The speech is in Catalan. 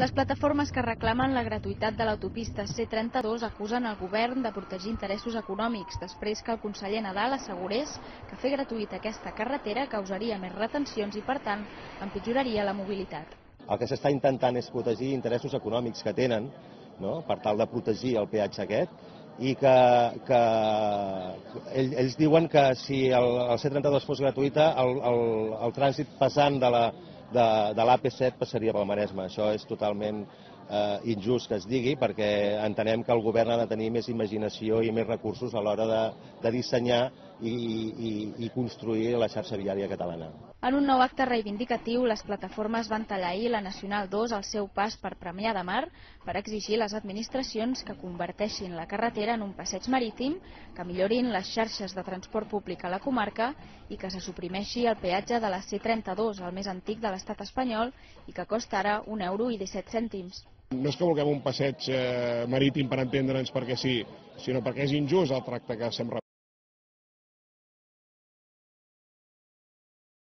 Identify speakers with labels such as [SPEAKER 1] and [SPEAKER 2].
[SPEAKER 1] Les plataformes que reclamen la gratuïtat de l'autopista C32 acusen el govern de protegir interessos econòmics després que el conseller Nadal assegurés que fer gratuïta aquesta carretera causaria més retencions i, per tant, empitjoraria la mobilitat.
[SPEAKER 2] El que s'està intentant és protegir interessos econòmics que tenen no? per tal de protegir el peatge aquest i que, que ells, ells diuen que si el, el C32 fos gratuïta el, el, el trànsit passant de la, de, de l'AP7 passaria pel Maresme. Això és totalment eh, injust que es digui perquè entenem que el govern ha de tenir més imaginació i més recursos a l'hora de, de dissenyar i, i, i construir la xarxa viària catalana.
[SPEAKER 1] En un nou acte reivindicatiu, les plataformes van tallar ahir la Nacional 2 al seu pas per Premià de Mar per exigir les administracions que converteixin la carretera en un passeig marítim, que millorin les xarxes de transport públic a la comarca i que se suprimeixi el peatge de la C32, el més antic de l'estat espanyol, i que costa ara un euro i 17 cèntims.
[SPEAKER 3] No és que vulguem un passeig eh, marítim per entendre'ns perquè sí, sinó perquè és injust el tracte que estem